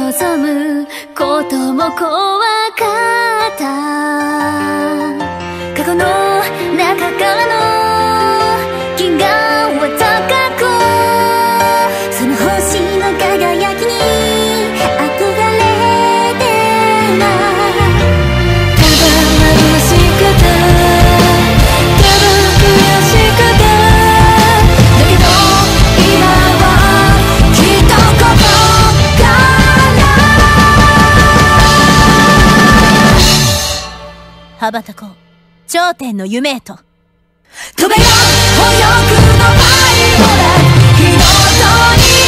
望むことも怖かった羽ばたこう。頂点の夢へと。飛べよ。の